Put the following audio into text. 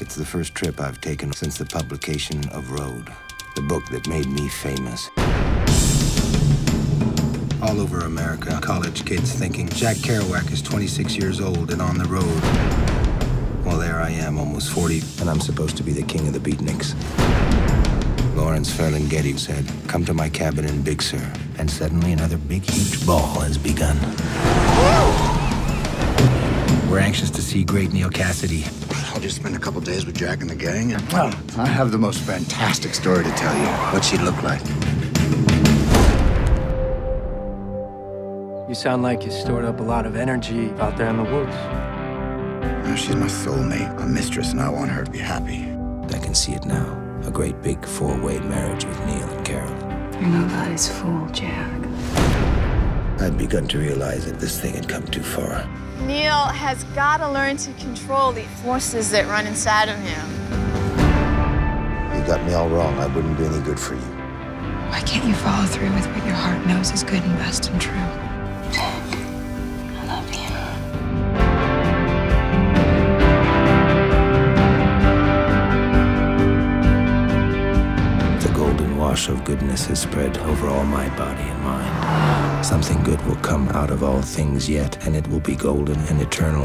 It's the first trip I've taken since the publication of Road, the book that made me famous. All over America, college kids thinking Jack Kerouac is 26 years old and on the road. Well, there I am, almost 40, and I'm supposed to be the king of the beatniks. Lawrence Ferlinghetti said, Come to my cabin in Big Sur. And suddenly another big, huge ball has begun. We're anxious to see great Neal Cassady. I'll just spend a couple days with Jack and the gang. And, well, oh. I have the most fantastic story to tell you. What's she look like? You sound like you stored up a lot of energy out there in the woods. Now, she's my soulmate, my mistress, and I want her to be happy. I can see it now. A great big four-way marriage with Neal and Carol. You're nobody's fool, Jack. I'd begun to realize that this thing had come too far. Neal has got to learn to control the forces that run inside of him. You got me all wrong. I wouldn't be any good for you. Why can't you follow through with what your heart knows is good and best and true? I love you. The golden wash of goodness has spread over all my body and mind. Something good will come out of all things yet, and it will be golden and eternal.